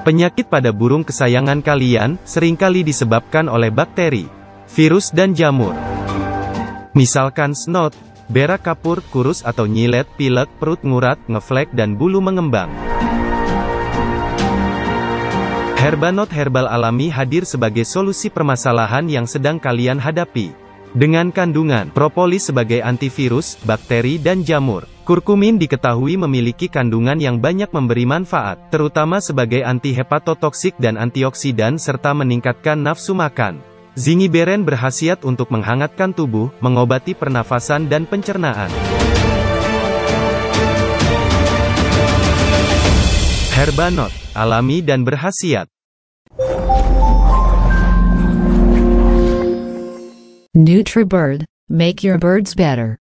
Penyakit pada burung kesayangan kalian, sering kali disebabkan oleh bakteri, virus dan jamur. Misalkan snot, berak kapur, kurus atau nyilet, pilek, perut ngurat, ngeflek dan bulu mengembang. Herbanot herbal alami hadir sebagai solusi permasalahan yang sedang kalian hadapi. Dengan kandungan propolis sebagai antivirus, bakteri dan jamur. Kurkumin diketahui memiliki kandungan yang banyak memberi manfaat, terutama sebagai antihepatotoksik dan antioksidan serta meningkatkan nafsu makan. Zingiberen berhasiat untuk menghangatkan tubuh, mengobati pernafasan dan pencernaan. Herbanot, alami dan berhasiat. NutriBird, make your birds better.